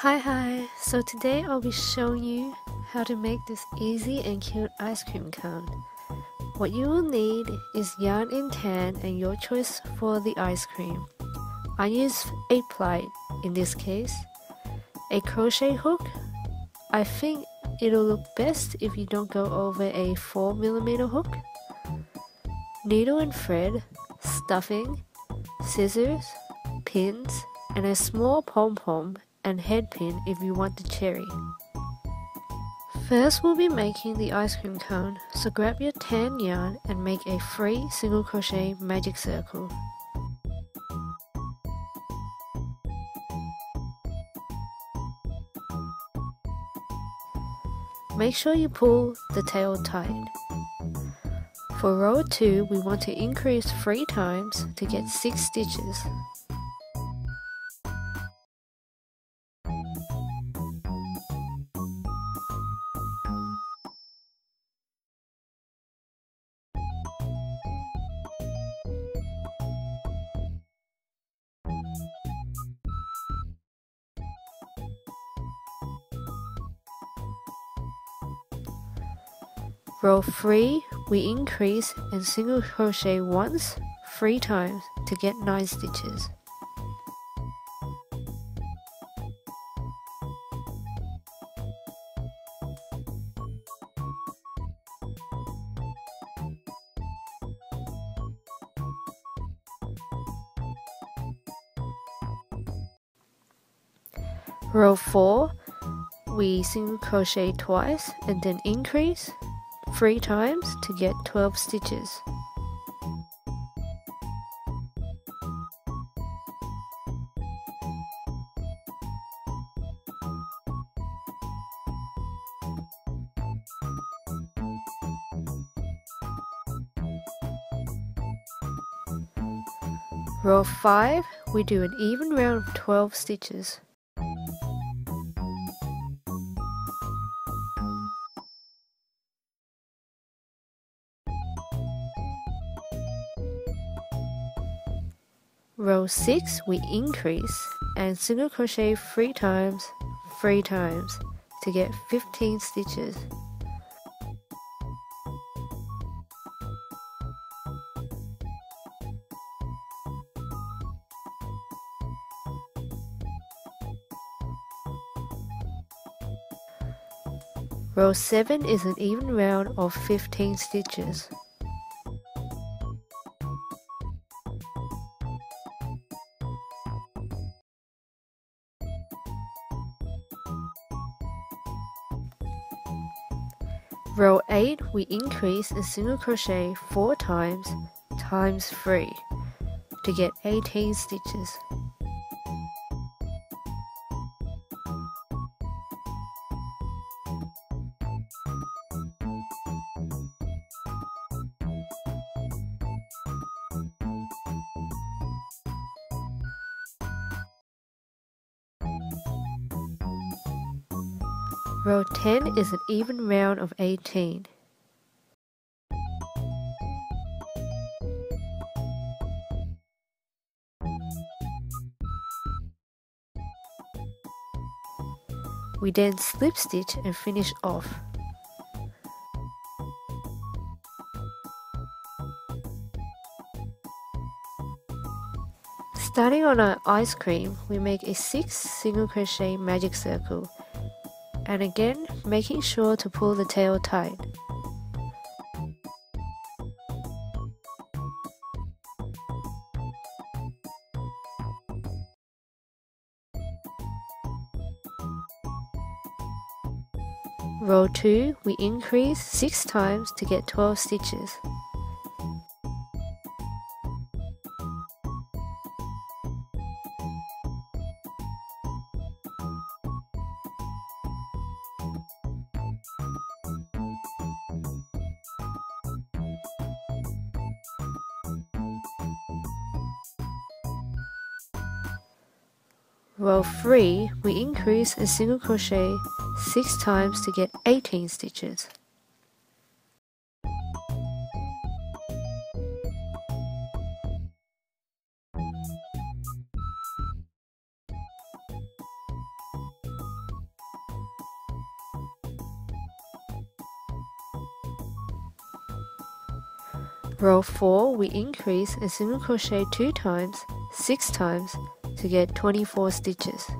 Hi hi, so today I'll be showing you how to make this easy and cute ice cream cone. What you will need is yarn and tan and your choice for the ice cream. I use 8 ply in this case. A crochet hook. I think it'll look best if you don't go over a 4mm hook. Needle and thread, stuffing, scissors, pins, and a small pom-pom and head pin if you want the cherry. First we'll be making the ice cream cone, so grab your tan yarn and make a free single crochet magic circle. Make sure you pull the tail tight. For row 2 we want to increase 3 times to get 6 stitches. Row 3, we increase and single crochet once, 3 times to get 9 stitches. Row 4, we single crochet twice and then increase 3 times to get 12 stitches. Row 5, we do an even round of 12 stitches. Row 6 we increase and single crochet 3 times, 3 times to get 15 stitches. Row 7 is an even round of 15 stitches. Row 8 we increase a single crochet 4 times times 3 to get 18 stitches. Row 10 is an even round of 18. We then slip stitch and finish off. Starting on our ice cream, we make a 6 single crochet magic circle and again making sure to pull the tail tight. Row 2, we increase 6 times to get 12 stitches. Row 3, we increase a single crochet 6 times to get 18 stitches. Row 4, we increase a single crochet 2 times, 6 times to get 24 stitches.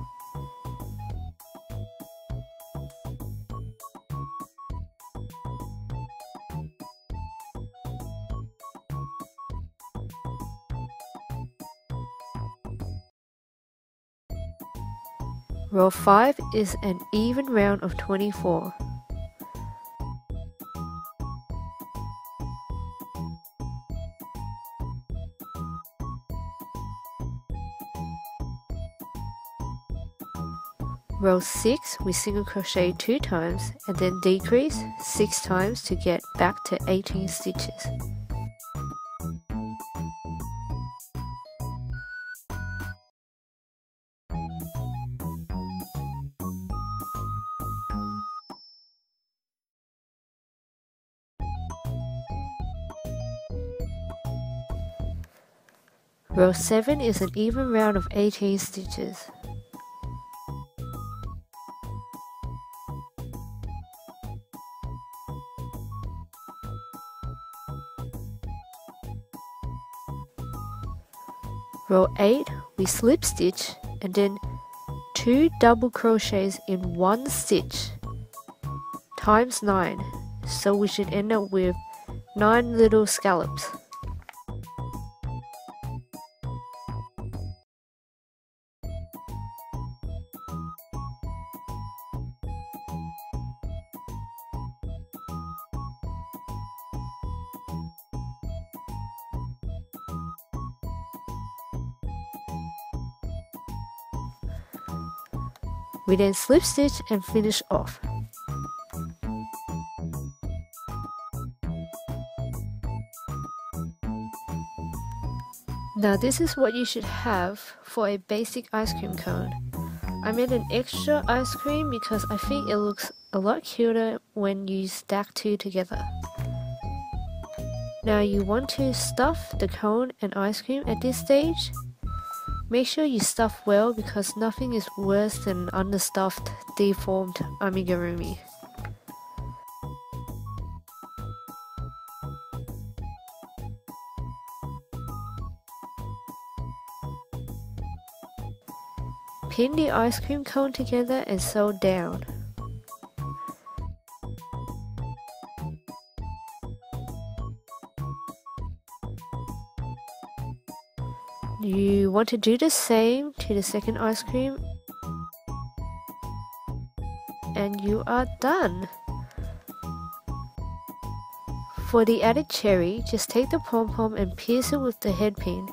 Row 5 is an even round of 24. Row 6 we single crochet 2 times and then decrease 6 times to get back to 18 stitches. Row 7 is an even round of 18 stitches. Row 8 we slip stitch and then 2 double crochets in one stitch times 9 so we should end up with 9 little scallops. We then slip stitch and finish off. Now this is what you should have for a basic ice cream cone. I made an extra ice cream because I think it looks a lot cuter when you stack two together. Now you want to stuff the cone and ice cream at this stage Make sure you stuff well because nothing is worse than understuffed, deformed amigurumi. Pin the ice cream cone together and sew down. Want to do the same to the second ice cream and you are done. For the added cherry, just take the pom-pom and pierce it with the head pin.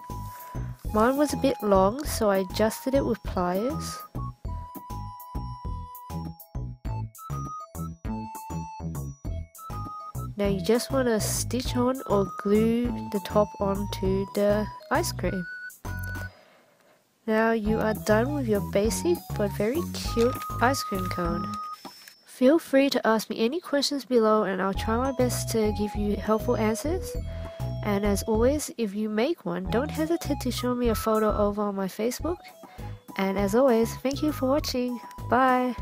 Mine was a bit long, so I adjusted it with pliers. Now you just want to stitch on or glue the top onto the ice cream. Now you are done with your basic but very cute ice cream cone. Feel free to ask me any questions below and I'll try my best to give you helpful answers. And as always, if you make one, don't hesitate to show me a photo over on my Facebook. And as always, thank you for watching. Bye!